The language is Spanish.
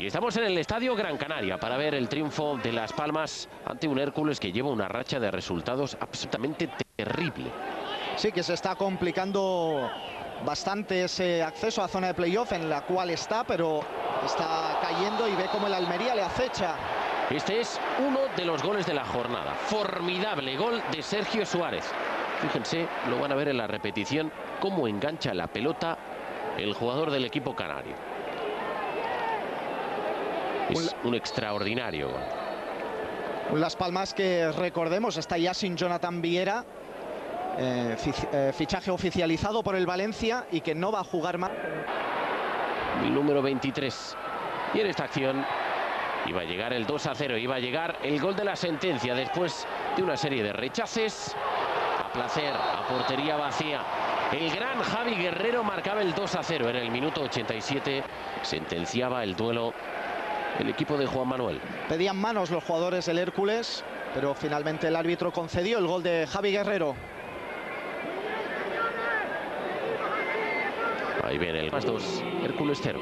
Y estamos en el Estadio Gran Canaria para ver el triunfo de Las Palmas ante un Hércules que lleva una racha de resultados absolutamente terrible. Sí, que se está complicando bastante ese acceso a zona de playoff en la cual está, pero está cayendo y ve como el Almería le acecha. Este es uno de los goles de la jornada. Formidable gol de Sergio Suárez. Fíjense, lo van a ver en la repetición, cómo engancha la pelota el jugador del equipo canario. Es un extraordinario. Las Palmas que recordemos está ya sin Jonathan Viera, eh, eh, fichaje oficializado por el Valencia y que no va a jugar más. El número 23. Y en esta acción iba a llegar el 2 a 0, iba a llegar el gol de la sentencia después de una serie de rechaces. A placer, a portería vacía. El gran Javi Guerrero marcaba el 2 a 0 en el minuto 87. Sentenciaba el duelo el equipo de Juan Manuel. Pedían manos los jugadores del Hércules, pero finalmente el árbitro concedió el gol de Javi Guerrero. Ahí viene el más 2, Hércules 0.